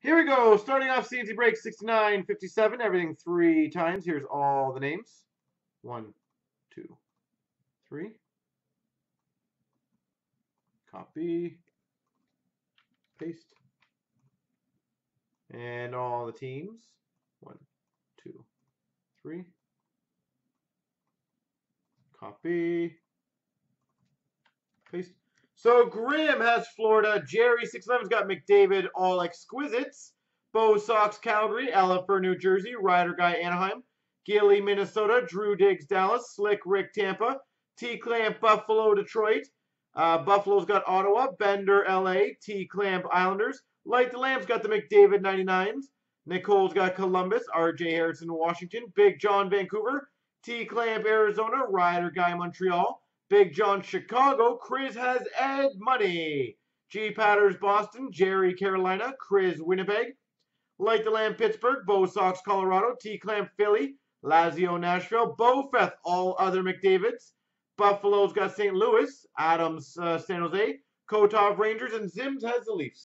Here we go. Starting off CNC break 69, 57. Everything three times. Here's all the names. One, two, three. Copy. Paste. And all the teams. One, two, three. Copy. Paste. So Grim has Florida. Jerry 611's got McDavid, all exquisites. Bo Sox, Calgary. For New Jersey. Rider Guy, Anaheim. Gilly, Minnesota. Drew Diggs, Dallas. Slick Rick, Tampa. T Clamp, Buffalo, Detroit. Uh, Buffalo's got Ottawa. Bender, LA. T Clamp, Islanders. Light the Lamp's got the McDavid 99s. Nicole's got Columbus. RJ Harrison, Washington. Big John, Vancouver. T Clamp, Arizona. Rider Guy, Montreal. Big John, Chicago. Chris has Ed Money. G Patters, Boston. Jerry, Carolina. Chris, Winnipeg. Light the Lamp, Pittsburgh. Bo Sox, Colorado. T Clamp, Philly. Lazio, Nashville. Bo Feth, all other McDavids. Buffalo's got St. Louis. Adams, uh, San Jose. Kotov, Rangers. And Zims has the Leafs.